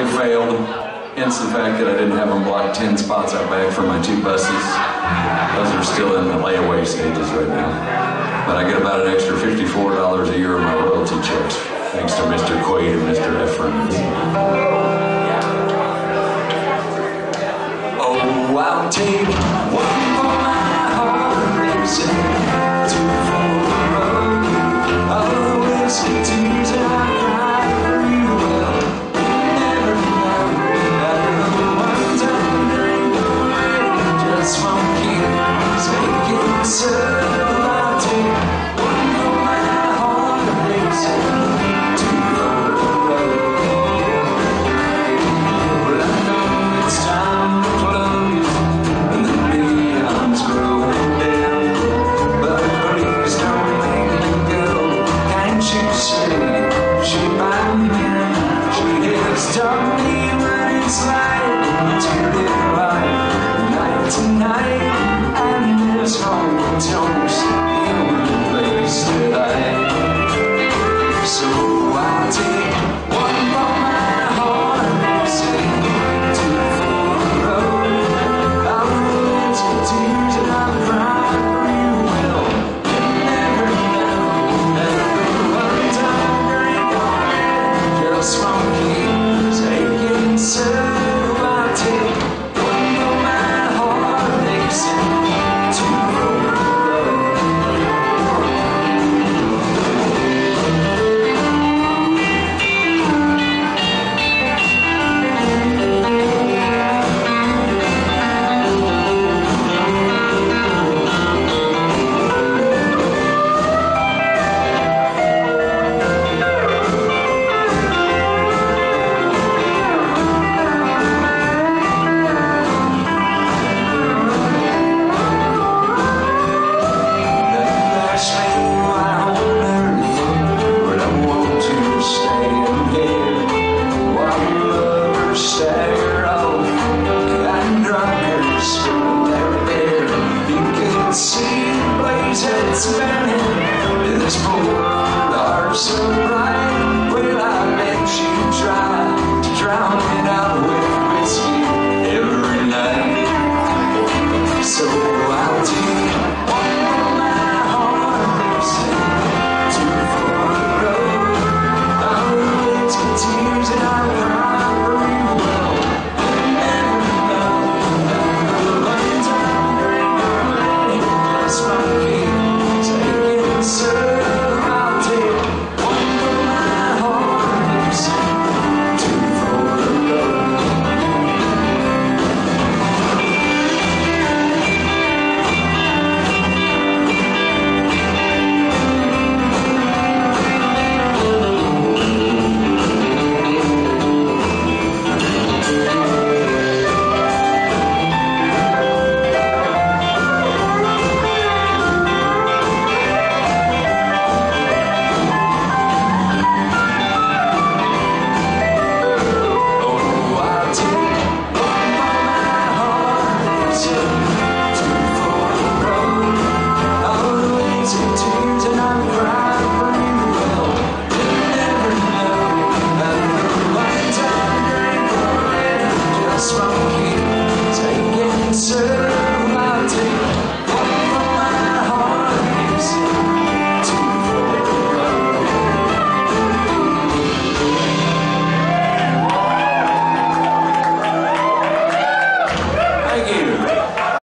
totally failed. Hence the fact that I didn't have them block 10 spots out back for my two buses. Those are still in the layaway stages right now. But I get about an extra $54 a year of my royalty checks, thanks to Mr. Quaid and Mr. Efron. Oh, I'll take